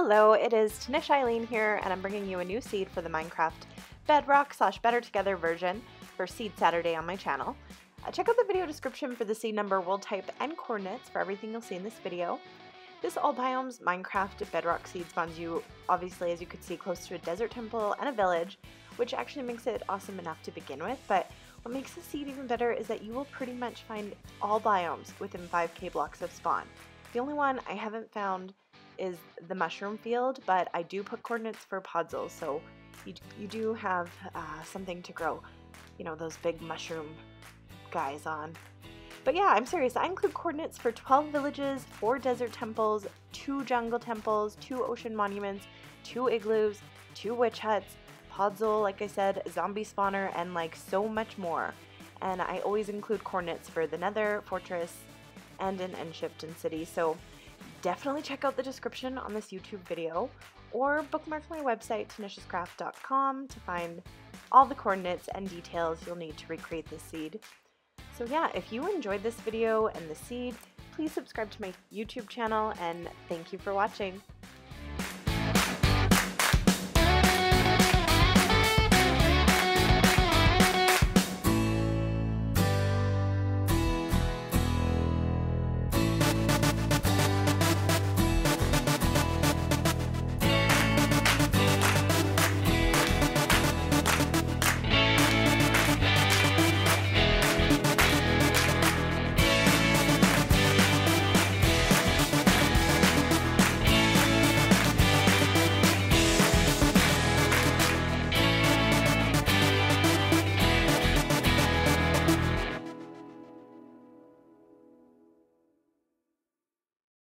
Hello, it is Tanisha Eileen here, and I'm bringing you a new seed for the Minecraft Bedrock slash Better Together version for Seed Saturday on my channel. Uh, check out the video description for the seed number, world type, and coordinates for everything you'll see in this video. This All Biomes Minecraft Bedrock seed spawns you, obviously, as you could see, close to a desert temple and a village, which actually makes it awesome enough to begin with, but what makes the seed even better is that you will pretty much find all biomes within 5k blocks of spawn. The only one I haven't found is the mushroom field, but I do put coordinates for podzols, so you, you do have uh, something to grow, you know, those big mushroom guys on. But yeah, I'm serious. I include coordinates for 12 villages, 4 desert temples, 2 jungle temples, 2 ocean monuments, 2 igloos, 2 witch huts, Podzol, like I said, zombie spawner, and like so much more. And I always include coordinates for the nether, fortress, and an Enshipton city. So definitely check out the description on this YouTube video or bookmark my website tanishascraft.com to find all the coordinates and details you'll need to recreate this seed. So yeah, if you enjoyed this video and the seed, please subscribe to my YouTube channel and thank you for watching.